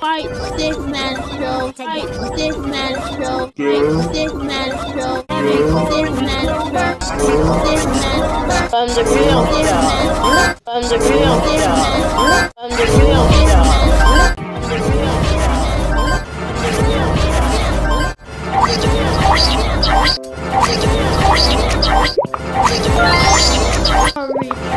Fight Stickman Show. Fight Stickman Show. Fight Stickman Show. Fight Stickman Show. Stickman From the real show. From the real show. Sorry.